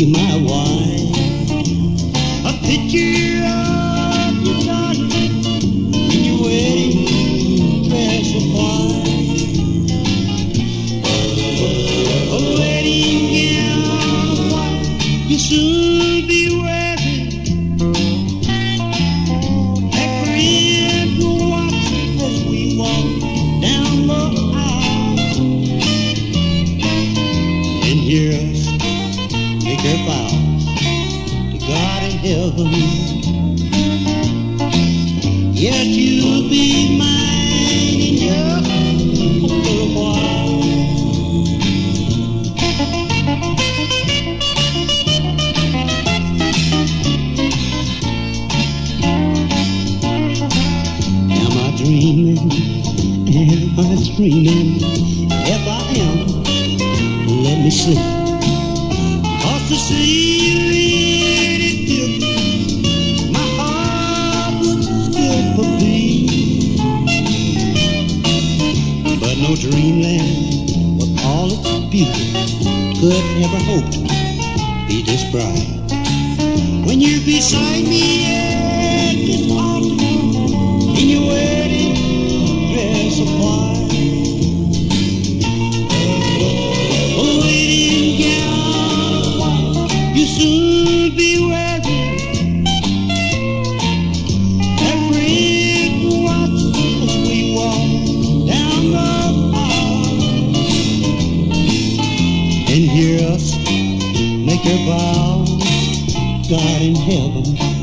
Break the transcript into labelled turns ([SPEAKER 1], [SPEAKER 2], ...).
[SPEAKER 1] be my wife. A picture of your darling in your wedding dress of white. A wedding gown of white you'll soon vows to God in heaven. Yes, you'll be mine in a little while. Am I dreaming? Am I dreaming? If I am, let me see. To see you in it took my heart would skip a beat. But no dreamland with all its beauty could ever hope to be this bright. When you're beside and make our vows, God in heaven.